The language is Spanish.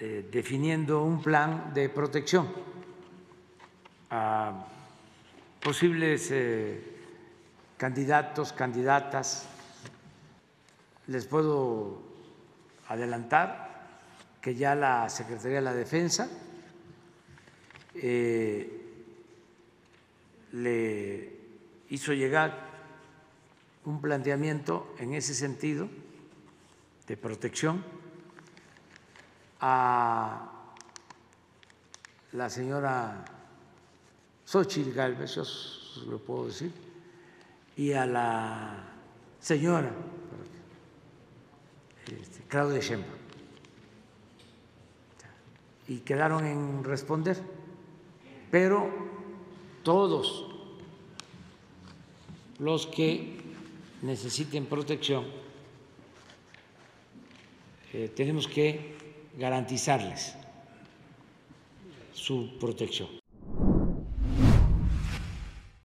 eh, definiendo un plan de protección a posibles eh, candidatos, candidatas. Les puedo adelantar que ya la Secretaría de la Defensa eh, le hizo llegar un planteamiento en ese sentido de protección a la señora Xochitl Galvez, yo lo puedo decir, y a la señora este, Claudia Sheinbaum. Y quedaron en responder, pero todos los que necesiten protección eh, tenemos que garantizarles su protección.